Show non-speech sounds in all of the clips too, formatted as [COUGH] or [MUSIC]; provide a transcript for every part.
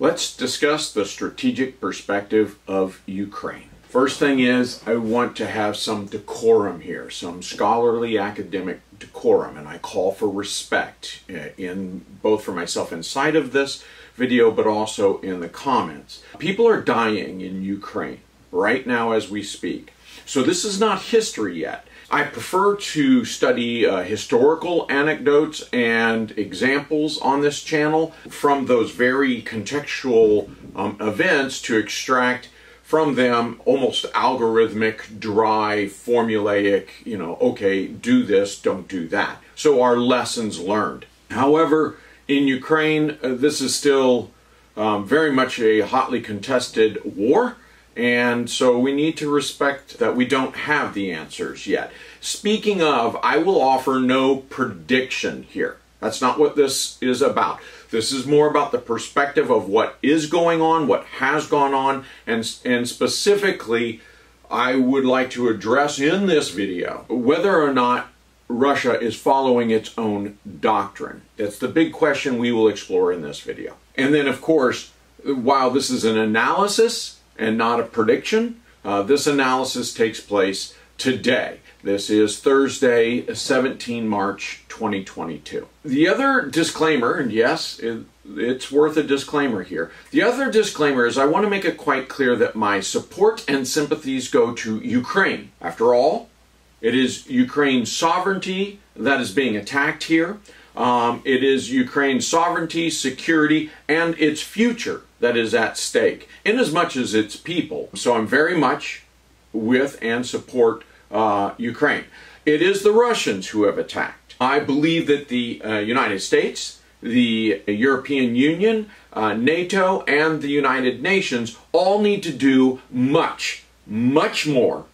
Let's discuss the strategic perspective of Ukraine. First thing is, I want to have some decorum here, some scholarly academic decorum, and I call for respect uh, in both for myself inside of this video, but also in the comments. People are dying in Ukraine right now as we speak. So this is not history yet. I prefer to study uh, historical anecdotes and examples on this channel from those very contextual um, events to extract from them almost algorithmic, dry, formulaic, you know, okay, do this, don't do that. So our lessons learned. However, in Ukraine, uh, this is still um, very much a hotly contested war. And so we need to respect that we don't have the answers yet. Speaking of, I will offer no prediction here. That's not what this is about. This is more about the perspective of what is going on, what has gone on, and, and specifically, I would like to address in this video whether or not Russia is following its own doctrine. That's the big question we will explore in this video. And then, of course, while this is an analysis, and not a prediction. Uh, this analysis takes place today. This is Thursday, 17 March 2022. The other disclaimer, and yes, it, it's worth a disclaimer here. The other disclaimer is I want to make it quite clear that my support and sympathies go to Ukraine. After all, it is Ukraine's sovereignty that is being attacked here. Um, it is Ukraine's sovereignty, security, and its future that is at stake, much as its people. So I'm very much with and support uh, Ukraine. It is the Russians who have attacked. I believe that the uh, United States, the European Union, uh, NATO, and the United Nations all need to do much, much more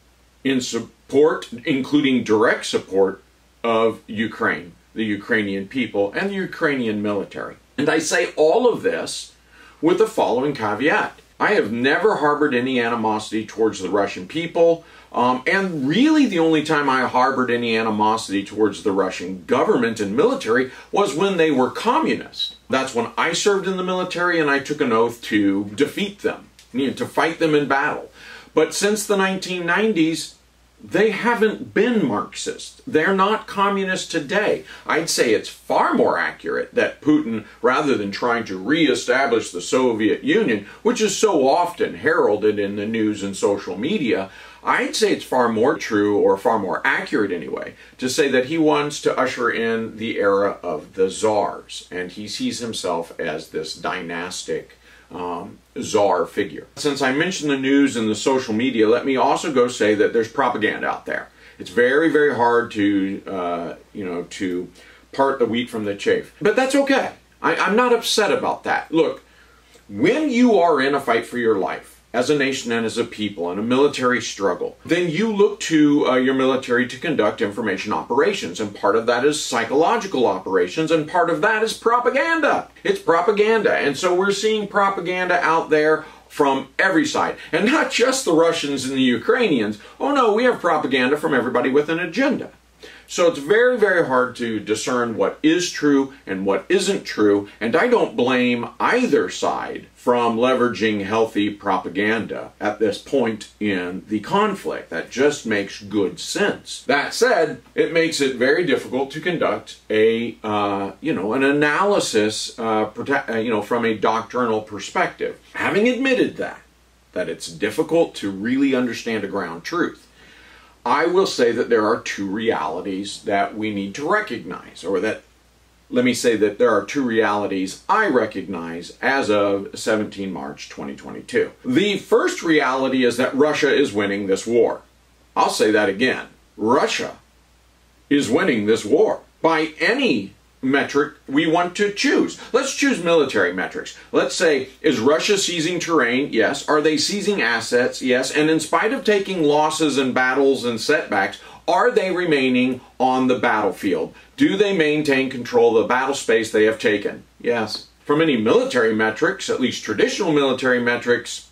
in support, including direct support of Ukraine the Ukrainian people, and the Ukrainian military. And I say all of this with the following caveat. I have never harbored any animosity towards the Russian people, um, and really the only time I harbored any animosity towards the Russian government and military was when they were communist. That's when I served in the military and I took an oath to defeat them, you know, to fight them in battle. But since the 1990s, they haven't been Marxist. They're not communist today. I'd say it's far more accurate that Putin, rather than trying to reestablish the Soviet Union, which is so often heralded in the news and social media, I'd say it's far more true, or far more accurate anyway, to say that he wants to usher in the era of the czars, and he sees himself as this dynastic um, czar figure. Since I mentioned the news and the social media, let me also go say that there's propaganda out there. It's very, very hard to, uh, you know, to part the wheat from the chaff. But that's okay. I, I'm not upset about that. Look, when you are in a fight for your life, as a nation and as a people in a military struggle, then you look to uh, your military to conduct information operations. And part of that is psychological operations, and part of that is propaganda. It's propaganda. And so we're seeing propaganda out there from every side. And not just the Russians and the Ukrainians. Oh no, we have propaganda from everybody with an agenda. So it's very, very hard to discern what is true and what isn't true, and I don't blame either side from leveraging healthy propaganda at this point in the conflict. That just makes good sense. That said, it makes it very difficult to conduct a, uh, you know, an analysis, uh, uh, you know, from a doctrinal perspective. Having admitted that, that it's difficult to really understand a ground truth, I will say that there are two realities that we need to recognize, or that, let me say that there are two realities I recognize as of 17 March 2022. The first reality is that Russia is winning this war. I'll say that again. Russia is winning this war by any metric we want to choose. Let's choose military metrics. Let's say, is Russia seizing terrain? Yes. Are they seizing assets? Yes. And in spite of taking losses and battles and setbacks, are they remaining on the battlefield? Do they maintain control of the battle space they have taken? Yes. From any military metrics, at least traditional military metrics,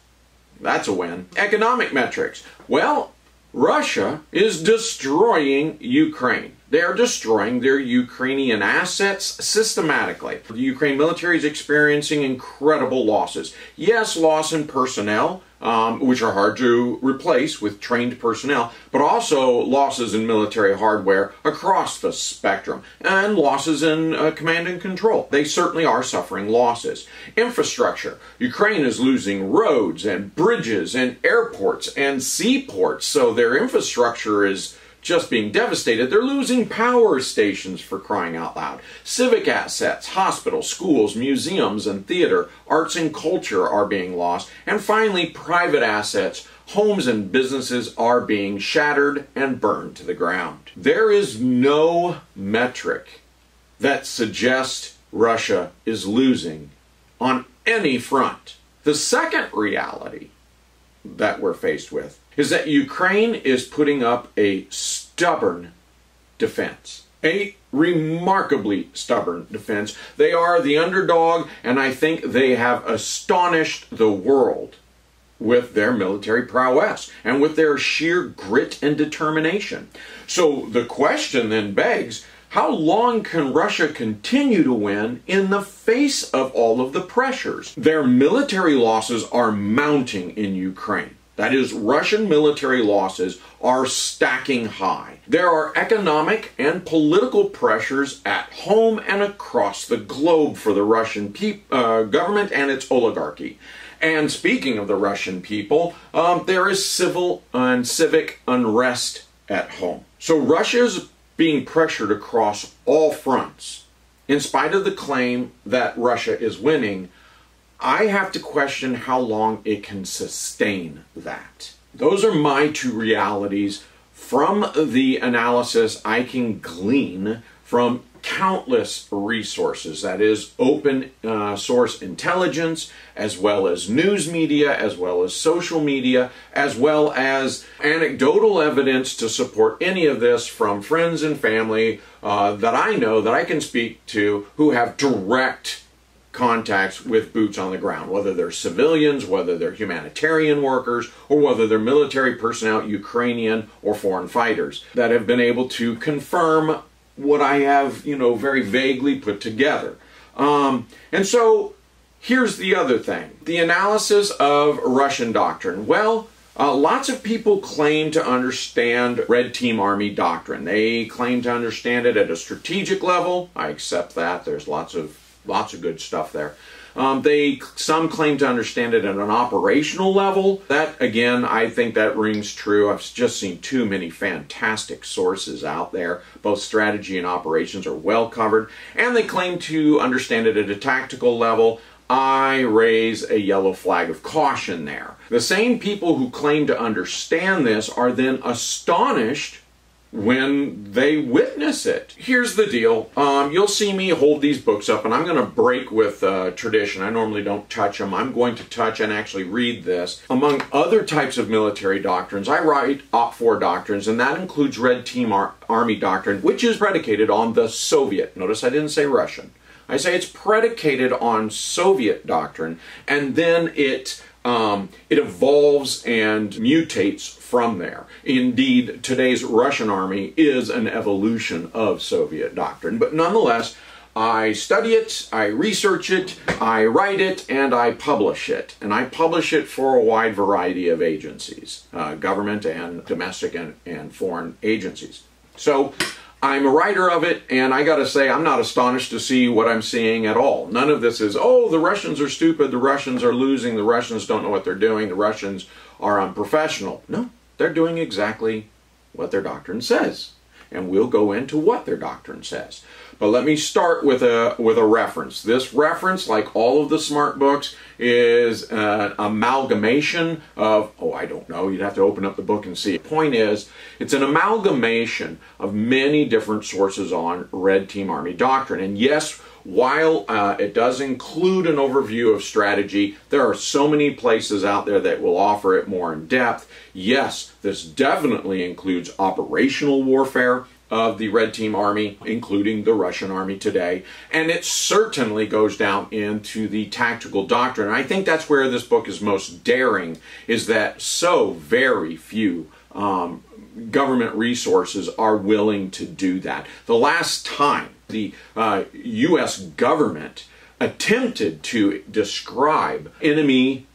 that's a win. Economic metrics. Well, Russia is destroying Ukraine. They are destroying their Ukrainian assets systematically. The Ukraine military is experiencing incredible losses. Yes, loss in personnel, um, which are hard to replace with trained personnel, but also losses in military hardware across the spectrum, and losses in uh, command and control. They certainly are suffering losses. Infrastructure. Ukraine is losing roads and bridges and airports and seaports, so their infrastructure is just being devastated. They're losing power stations for crying out loud. Civic assets, hospitals, schools, museums, and theater, arts and culture are being lost. And finally, private assets, homes and businesses are being shattered and burned to the ground. There is no metric that suggests Russia is losing on any front. The second reality that we're faced with is that Ukraine is putting up a stubborn defense. A remarkably stubborn defense. They are the underdog, and I think they have astonished the world with their military prowess and with their sheer grit and determination. So the question then begs how long can Russia continue to win in the face of all of the pressures? Their military losses are mounting in Ukraine. That is, Russian military losses are stacking high. There are economic and political pressures at home and across the globe for the Russian uh, government and its oligarchy. And speaking of the Russian people, um, there is civil and civic unrest at home. So Russia is being pressured across all fronts. In spite of the claim that Russia is winning, I have to question how long it can sustain that. Those are my two realities from the analysis I can glean from countless resources that is open uh, source intelligence as well as news media as well as social media as well as anecdotal evidence to support any of this from friends and family uh, that i know that i can speak to who have direct contacts with boots on the ground, whether they're civilians, whether they're humanitarian workers, or whether they're military personnel, Ukrainian or foreign fighters, that have been able to confirm what I have, you know, very vaguely put together. Um, and so here's the other thing the analysis of Russian doctrine. Well, uh, lots of people claim to understand Red Team Army doctrine. They claim to understand it at a strategic level. I accept that. There's lots of lots of good stuff there. Um, they some claim to understand it at an operational level. That again, I think that rings true. I've just seen too many fantastic sources out there. Both strategy and operations are well covered, and they claim to understand it at a tactical level. I raise a yellow flag of caution there. The same people who claim to understand this are then astonished when they witness it. Here's the deal. Um, you'll see me hold these books up, and I'm going to break with uh, tradition. I normally don't touch them. I'm going to touch and actually read this. Among other types of military doctrines, I write OPFOR doctrines, and that includes Red Team Ar Army doctrine, which is predicated on the Soviet. Notice I didn't say Russian. I say it's predicated on Soviet doctrine, and then it um, it evolves and mutates from there. Indeed, today's Russian army is an evolution of Soviet doctrine, but nonetheless, I study it, I research it, I write it, and I publish it. And I publish it for a wide variety of agencies, uh, government and domestic and, and foreign agencies. So I'm a writer of it, and I got to say, I'm not astonished to see what I'm seeing at all. None of this is, oh, the Russians are stupid, the Russians are losing, the Russians don't know what they're doing, the Russians are unprofessional. No, they're doing exactly what their doctrine says. And we'll go into what their doctrine says. But let me start with a with a reference. This reference, like all of the smart books, is an amalgamation of oh I don't know. You'd have to open up the book and see. The point is, it's an amalgamation of many different sources on Red Team Army doctrine. And yes, while uh, it does include an overview of strategy, there are so many places out there that will offer it more in depth. Yes, this definitely includes operational warfare of the Red Team Army, including the Russian Army today. And it certainly goes down into the tactical doctrine. I think that's where this book is most daring, is that so very few um, government resources are willing to do that. The last time the uh, U.S. government attempted to describe enemy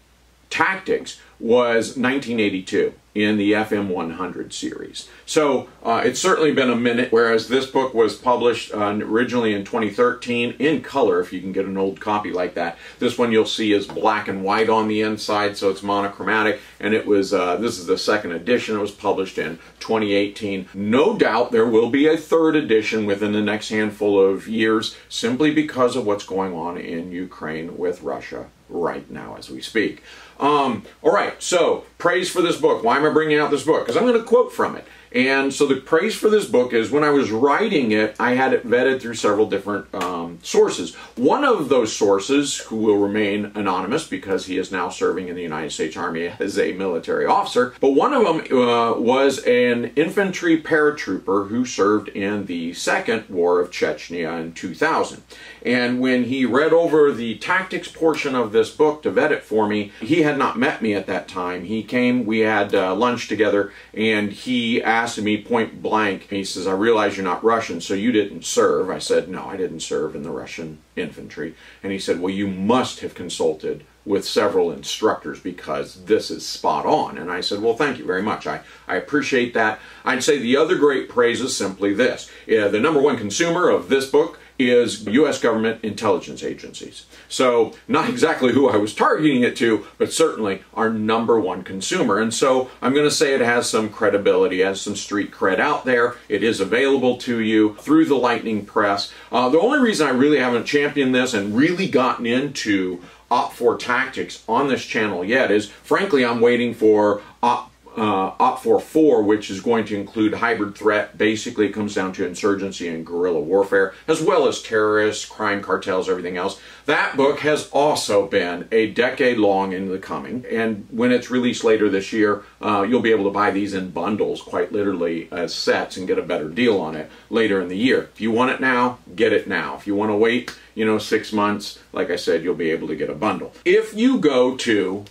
tactics was 1982 in the FM 100 series. So uh, it's certainly been a minute, whereas this book was published uh, originally in 2013 in color, if you can get an old copy like that. This one you'll see is black and white on the inside, so it's monochromatic, and it was, uh, this is the second edition. It was published in 2018. No doubt there will be a third edition within the next handful of years, simply because of what's going on in Ukraine with Russia right now as we speak. Um, all right, so praise for this book. Why am I bringing out this book? Because I'm going to quote from it. And so the praise for this book is when I was writing it, I had it vetted through several different um, sources. One of those sources, who will remain anonymous because he is now serving in the United States Army [LAUGHS] as a military officer, but one of them uh, was an infantry paratrooper who served in the Second War of Chechnya in 2000. And when he read over the tactics portion of this book to vet it for me, he had not met me at that time. He came, we had uh, lunch together, and he asked me point blank, he says, I realize you're not Russian, so you didn't serve. I said, no, I didn't serve in the Russian infantry. And he said, well, you must have consulted with several instructors because this is spot on. And I said, well, thank you very much. I, I appreciate that. I'd say the other great praise is simply this. The number one consumer of this book is U.S. government intelligence agencies. So, not exactly who I was targeting it to, but certainly our number one consumer. And so, I'm going to say it has some credibility, has some street cred out there. It is available to you through the Lightning Press. Uh, the only reason I really haven't championed this and really gotten into OPFOR tactics on this channel yet is, frankly, I'm waiting for Op uh, OPFOR 4, which is going to include hybrid threat. Basically, comes down to insurgency and guerrilla warfare, as well as terrorists, crime cartels, everything else. That book has also been a decade long in the coming, and when it's released later this year, uh, you'll be able to buy these in bundles, quite literally as sets, and get a better deal on it later in the year. If you want it now, get it now. If you want to wait, you know, six months, like I said, you'll be able to get a bundle. If you go to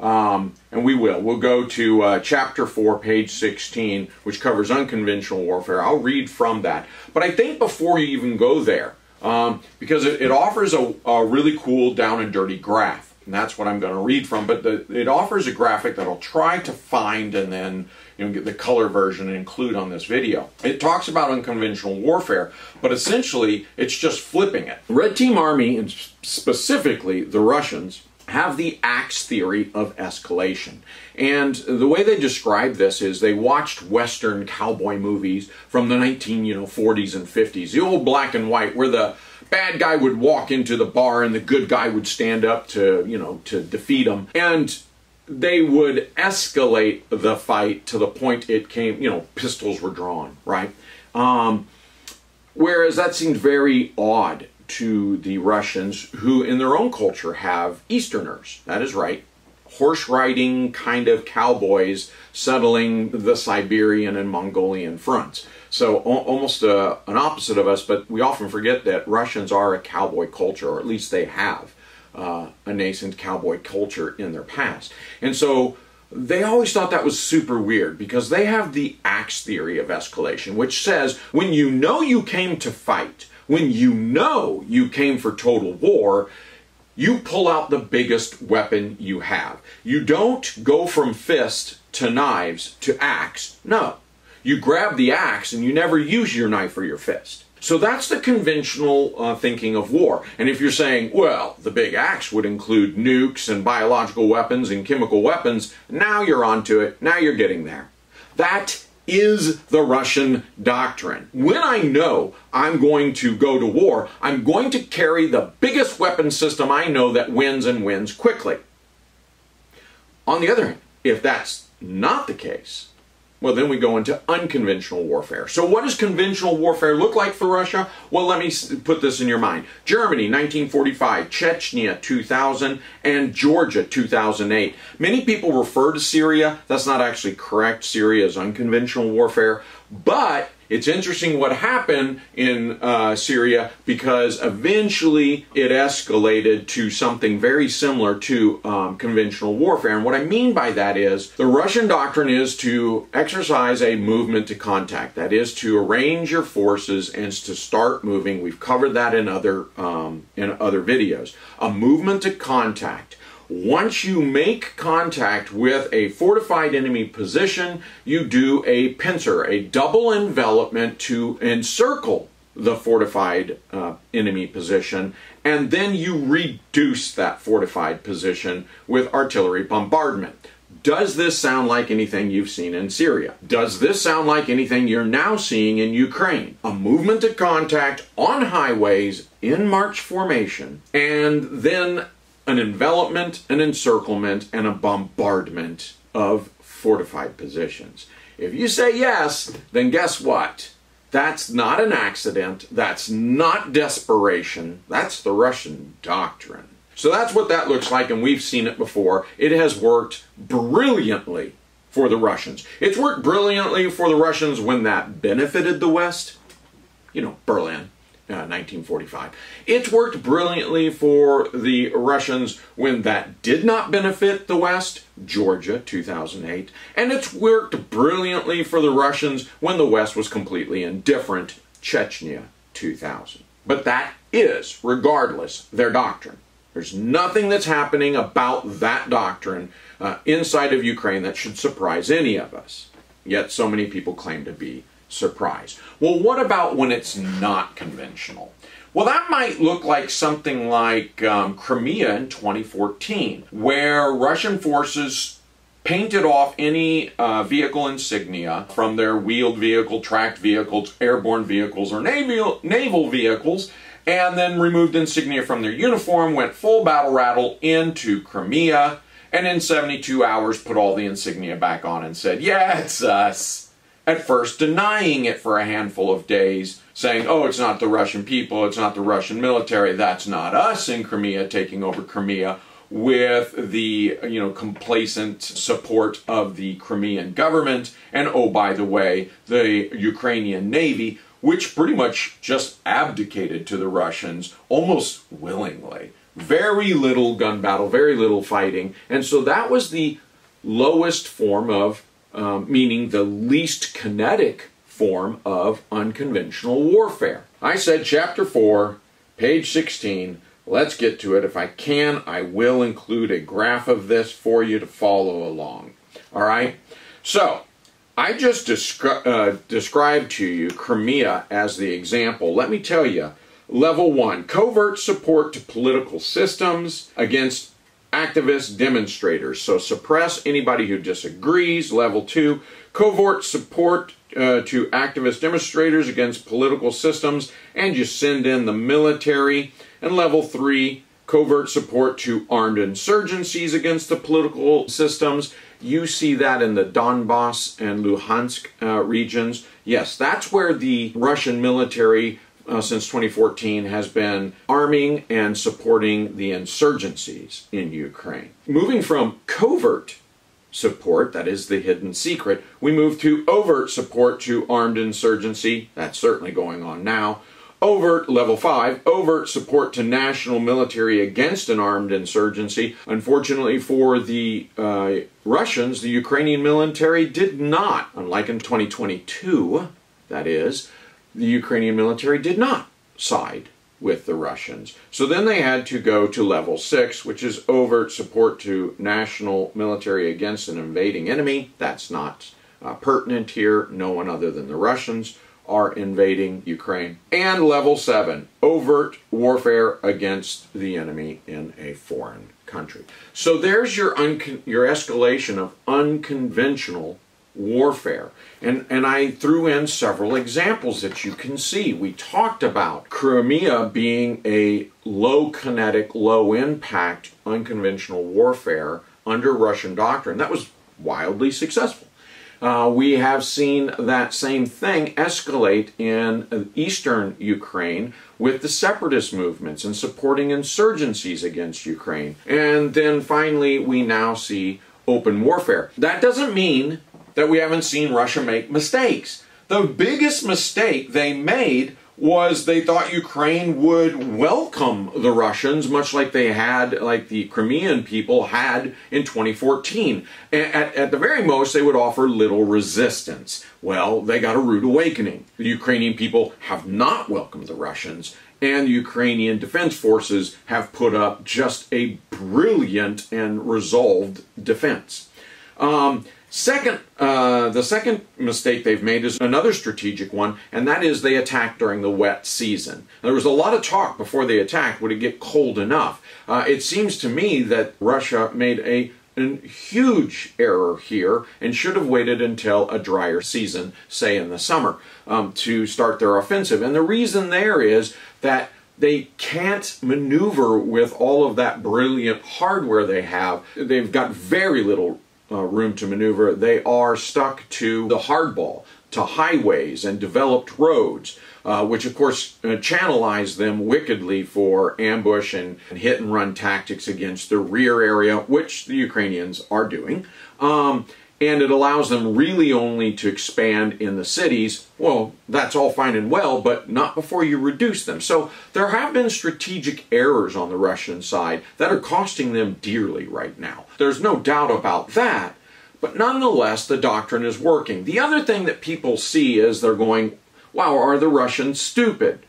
um, and we will. We'll go to uh, chapter 4, page 16, which covers unconventional warfare. I'll read from that. But I think before you even go there, um, because it, it offers a, a, really cool down and dirty graph. And that's what I'm going to read from. But the, it offers a graphic that I'll try to find and then you know, get the color version and include on this video. It talks about unconventional warfare, but essentially it's just flipping it. Red Team Army, and specifically the Russians, have the axe theory of escalation. And the way they describe this is they watched Western cowboy movies from the 19, you know, 40s and 50s, the old black and white, where the bad guy would walk into the bar and the good guy would stand up to, you know, to defeat him. And they would escalate the fight to the point it came, you know, pistols were drawn, right? Um, whereas that seemed very odd to the Russians, who in their own culture have Easterners. That is right. Horse riding kind of cowboys settling the Siberian and Mongolian fronts. So almost a, uh, an opposite of us, but we often forget that Russians are a cowboy culture, or at least they have uh, a nascent cowboy culture in their past. And so they always thought that was super weird because they have the axe theory of escalation, which says when you know you came to fight, when you know you came for total war, you pull out the biggest weapon you have. You don't go from fist to knives to axe. No. You grab the axe and you never use your knife or your fist. So that's the conventional uh, thinking of war. And if you're saying, well, the big axe would include nukes and biological weapons and chemical weapons, now you're onto it. Now you're getting there. That is the Russian doctrine. When I know I'm going to go to war, I'm going to carry the biggest weapon system I know that wins and wins quickly. On the other hand, if that's not the case, well, then we go into unconventional warfare. So, what does conventional warfare look like for Russia? Well, let me put this in your mind Germany, 1945, Chechnya, 2000, and Georgia, 2008. Many people refer to Syria. That's not actually correct. Syria is unconventional warfare. But It's interesting what happened in uh, Syria because eventually it escalated to something very similar to um, conventional warfare. And what I mean by that is the Russian doctrine is to exercise a movement to contact. That is to arrange your forces and to start moving. We've covered that in other um, in other videos. A movement to contact once you make contact with a fortified enemy position, you do a pincer, a double envelopment to encircle the fortified uh, enemy position, and then you reduce that fortified position with artillery bombardment. Does this sound like anything you've seen in Syria? Does this sound like anything you're now seeing in Ukraine? A movement to contact on highways in march formation, and then an envelopment, an encirclement, and a bombardment of fortified positions. If you say yes, then guess what? That's not an accident. That's not desperation. That's the Russian doctrine. So that's what that looks like, and we've seen it before. It has worked brilliantly for the Russians. It's worked brilliantly for the Russians when that benefited the West. You know, Berlin, 1945. Uh, it's worked brilliantly for the Russians when that did not benefit the West, Georgia, 2008, and it's worked brilliantly for the Russians when the West was completely indifferent, Chechnya, 2000. But that is, regardless, their doctrine. There's nothing that's happening about that doctrine uh, inside of Ukraine that should surprise any of us. Yet so many people claim to be surprise. Well, what about when it's not conventional? Well, that might look like something like um, Crimea in 2014, where Russian forces painted off any uh, vehicle insignia from their wheeled vehicle, tracked vehicles, airborne vehicles, or naval, naval vehicles, and then removed insignia from their uniform, went full battle rattle into Crimea, and in 72 hours put all the insignia back on and said, Yeah, it's us at first denying it for a handful of days, saying, oh, it's not the Russian people, it's not the Russian military, that's not us in Crimea taking over Crimea with the you know complacent support of the Crimean government. And oh by the way the Ukrainian navy which pretty much just abdicated to the Russians almost willingly. Very little gun battle very little fighting. And so that was the lowest form of um, meaning the least kinetic form of unconventional warfare. I said chapter 4, page 16. Let's get to it. If I can, I will include a graph of this for you to follow along. All right? So, I just descri uh, described to you Crimea as the example. Let me tell you, level one, covert support to political systems against activist demonstrators. So suppress anybody who disagrees. Level two, covert support uh, to activist demonstrators against political systems, and you send in the military. And level three, covert support to armed insurgencies against the political systems. You see that in the Donbass and Luhansk uh, regions. Yes, that's where the Russian military uh, since 2014 has been arming and supporting the insurgencies in Ukraine. Moving from covert support, that is the hidden secret, we move to overt support to armed insurgency, that's certainly going on now. Overt, level 5, overt support to national military against an armed insurgency. Unfortunately for the uh, Russians, the Ukrainian military did not, unlike in 2022, that is, the Ukrainian military did not side with the Russians. So then they had to go to level six, which is overt support to national military against an invading enemy. That's not uh, pertinent here. No one other than the Russians are invading Ukraine. And level seven, overt warfare against the enemy in a foreign country. So there's your, your escalation of unconventional warfare. And, and I threw in several examples that you can see. We talked about Crimea being a low kinetic, low impact, unconventional warfare under Russian doctrine. That was wildly successful. Uh, we have seen that same thing escalate in eastern Ukraine with the separatist movements and supporting insurgencies against Ukraine. And then finally, we now see open warfare. That doesn't mean that we haven't seen Russia make mistakes. The biggest mistake they made was they thought Ukraine would welcome the Russians, much like they had, like the Crimean people had in 2014. At, at, the very most, they would offer little resistance. Well, they got a rude awakening. The Ukrainian people have not welcomed the Russians, and the Ukrainian Defense Forces have put up just a brilliant and resolved defense. Um, Second, uh, the second mistake they've made is another strategic one, and that is they attacked during the wet season. There was a lot of talk before they attacked, would it get cold enough? Uh, it seems to me that Russia made a, a huge error here and should have waited until a drier season, say in the summer, um, to start their offensive. And the reason there is that they can't maneuver with all of that brilliant hardware they have. They've got very little uh, room to maneuver. They are stuck to the hardball, to highways and developed roads, uh, which of course uh, channelize them wickedly for ambush and, and, hit and run tactics against the rear area, which the Ukrainians are doing. Um, and it allows them really only to expand in the cities. Well, that's all fine and well, but not before you reduce them. So there have been strategic errors on the Russian side that are costing them dearly right now. There's no doubt about that, but nonetheless, the doctrine is working. The other thing that people see is they're going, wow, are the Russians stupid?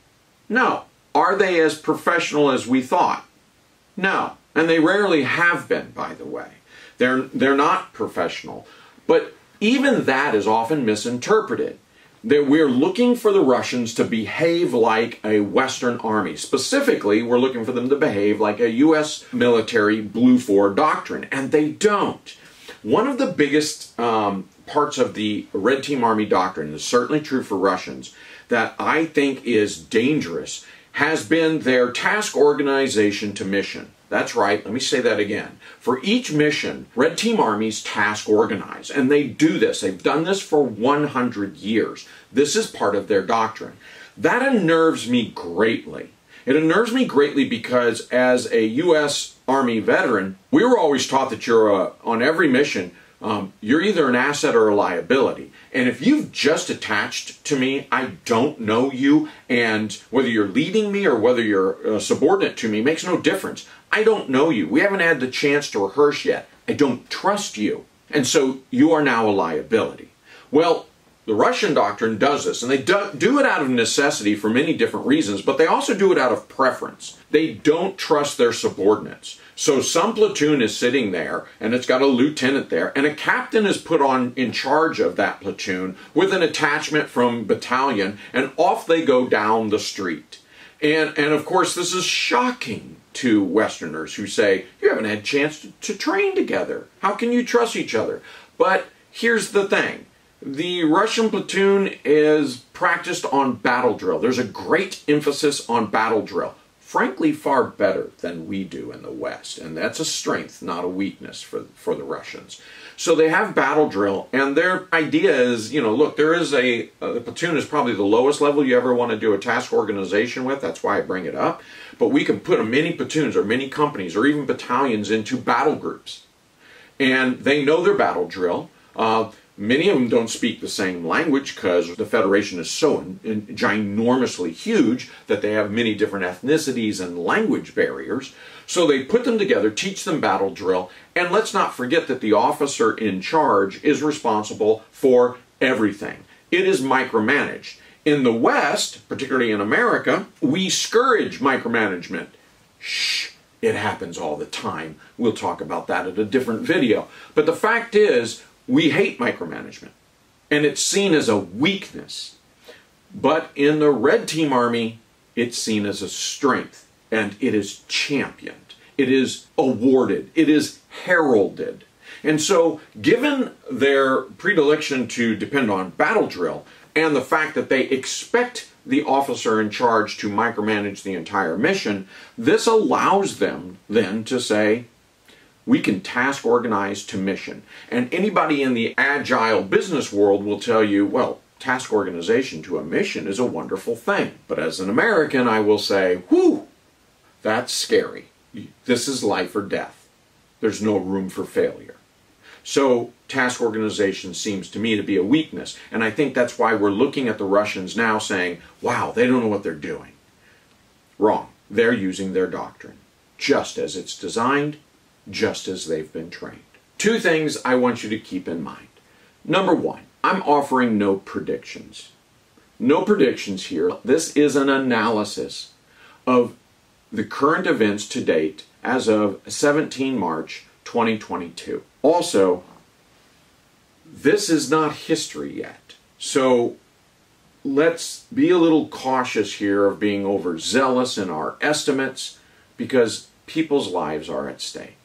No. Are they as professional as we thought? No. And they rarely have been, by the way. They're, they're not professional. But even that is often misinterpreted. That we're looking for the Russians to behave like a Western army. Specifically, we're looking for them to behave like a U.S. military BLUFOR doctrine, and they don't. One of the biggest um, parts of the Red Team Army doctrine is certainly true for Russians that I think is dangerous has been their task organization to mission. That's right, let me say that again. For each mission, Red Team Armies task organize, and they do this. They've done this for 100 years. This is part of their doctrine. That unnerves me greatly. It unnerves me greatly because as a U.S. Army veteran, we were always taught that you're uh, on every mission, um, you're either an asset or a liability. And if you've just attached to me, I don't know you, and whether you're leading me or whether you're uh, subordinate to me makes no difference. I don't know you. We haven't had the chance to rehearse yet. I don't trust you. And so you are now a liability. Well, the Russian doctrine does this, and they do, do, it out of necessity for many different reasons, but they also do it out of preference. They don't trust their subordinates. So some platoon is sitting there, and it's got a lieutenant there, and a captain is put on in charge of that platoon with an attachment from battalion, and off they go down the street. And, and of course, this is shocking to Westerners who say, you haven't had a chance to, to train together. How can you trust each other? But here's the thing the Russian platoon is practiced on battle drill. There's a great emphasis on battle drill. Frankly, far better than we do in the West. And that's a strength, not a weakness for, for the Russians. So they have battle drill, and their idea is, you know, look, there is a, the platoon is probably the lowest level you ever want to do a task organization with. That's why I bring it up. But we can put a many platoons or many companies or even battalions into battle groups. And they know their battle drill. Uh, Many of them don't speak the same language because the Federation is so in, in, ginormously huge that they have many different ethnicities and language barriers. So they put them together, teach them battle drill, and let's not forget that the officer in charge is responsible for everything. It is micromanaged. In the West, particularly in America, we scourge micromanagement. Shh, it happens all the time. We'll talk about that at a different video. But the fact is, we hate micromanagement, and it's seen as a weakness. But in the Red Team Army, it's seen as a strength, and it is championed. It is awarded. It is heralded. And so, given their predilection to depend on battle drill, and the fact that they expect the officer in charge to micromanage the entire mission, this allows them then to say, we can task organize to mission. And anybody in the agile business world will tell you, well, task organization to a mission is a wonderful thing. But as an American, I will say, whew, that's scary. This is life or death. There's no room for failure. So task organization seems to me to be a weakness. And I think that's why we're looking at the Russians now saying, wow, they don't know what they're doing. Wrong. They're using their doctrine, just as it's designed, just as they've been trained. Two things I want you to keep in mind. Number one, I'm offering no predictions. No predictions here. This is an analysis of the current events to date as of 17 March 2022. Also, this is not history yet. So let's be a little cautious here of being overzealous in our estimates because people's lives are at stake.